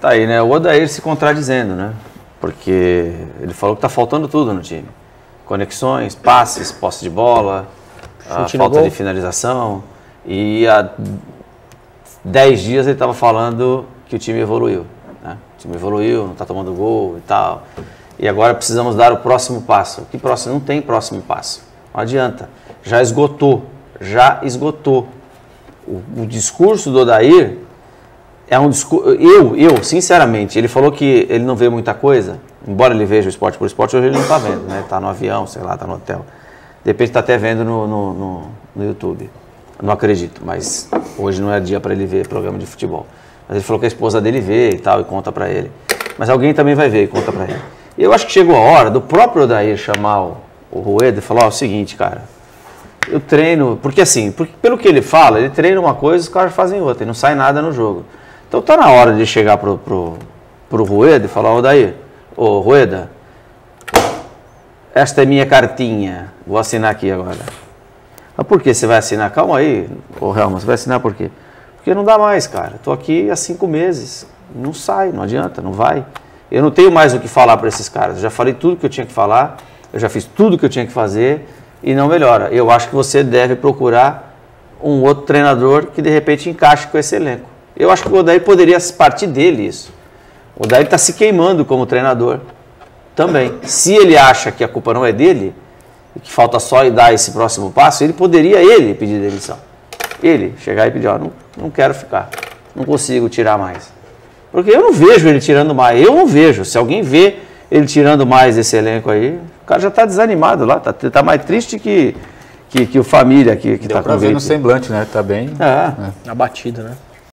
Tá aí, né? O Odair se contradizendo, né? Porque ele falou que tá faltando tudo no time. Conexões, passes, posse de bola, a falta de finalização. E há 10 dias ele estava falando que o time evoluiu. Né? O time evoluiu, não está tomando gol e tal. E agora precisamos dar o próximo passo. Que próximo? Não tem próximo passo. Não adianta. Já esgotou. Já esgotou. O, o discurso do Odair é um discurso. Eu, eu, sinceramente, ele falou que ele não vê muita coisa, embora ele veja o esporte por esporte, hoje ele não está vendo, né? Está no avião, sei lá, está no hotel. De repente está até vendo no, no, no, no YouTube. Não acredito, mas hoje não é dia para ele ver programa de futebol. Mas ele falou que a esposa dele vê e tal, e conta para ele. Mas alguém também vai ver e conta para ele. E eu acho que chegou a hora do próprio Odair chamar o, o Rueda e falar ó, o seguinte, cara, eu treino, porque assim, porque, pelo que ele fala, ele treina uma coisa os caras fazem outra, e não sai nada no jogo. Então tá na hora de chegar pro, pro, pro Rueda e falar, ô Odair, ô Rueda, esta é minha cartinha, vou assinar aqui agora. Mas por que você vai assinar? Calma aí, ô Helma, você vai assinar por quê? Porque não dá mais, cara. Estou aqui há cinco meses. Não sai, não adianta, não vai. Eu não tenho mais o que falar para esses caras. Eu já falei tudo que eu tinha que falar, eu já fiz tudo que eu tinha que fazer e não melhora. Eu acho que você deve procurar um outro treinador que de repente encaixe com esse elenco. Eu acho que o Odair poderia partir dele isso. O Odair está se queimando como treinador também. Se ele acha que a culpa não é dele, e que falta só dar esse próximo passo, ele poderia ele pedir demissão. Ele chegar e pedir, ó, não, não quero ficar, não consigo tirar mais. Porque eu não vejo ele tirando mais, eu não vejo. Se alguém vê ele tirando mais desse elenco aí, o cara já está desanimado lá, está tá mais triste que, que, que o família que, que Deu tá com ver no semblante, né? Tá bem. É. Abatido, né?